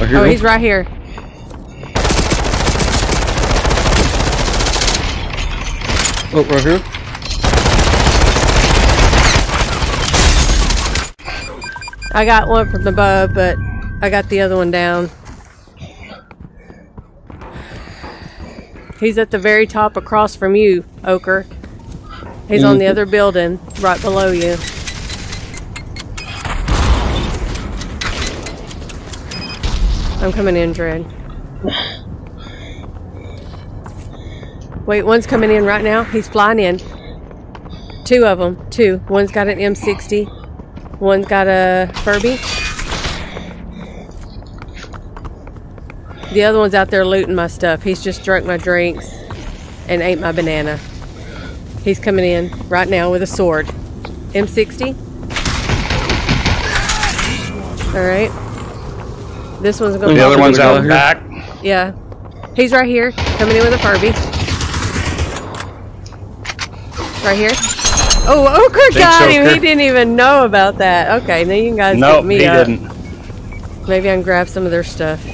Oh, he's right here. Oh, right here. I got one from above, but I got the other one down. He's at the very top across from you, Oaker. He's on the mm-hmm. other building, right below you. I'm coming in, Dread. Wait, one's coming in right now. He's flying in. Two of them. Two. One's got an M60. One's got a Furby. The other one's out there looting my stuff. He's just drunk my drinks and ate my banana. He's coming in right now with a sword. M60. All right. This one's going. The other one's out here. back. Yeah, he's right here, coming in with a Farby. Right here. Oh, Oaker got him. He didn't even know about that. Okay, now you guys nope, get me he up. didn't. Maybe I can grab some of their stuff.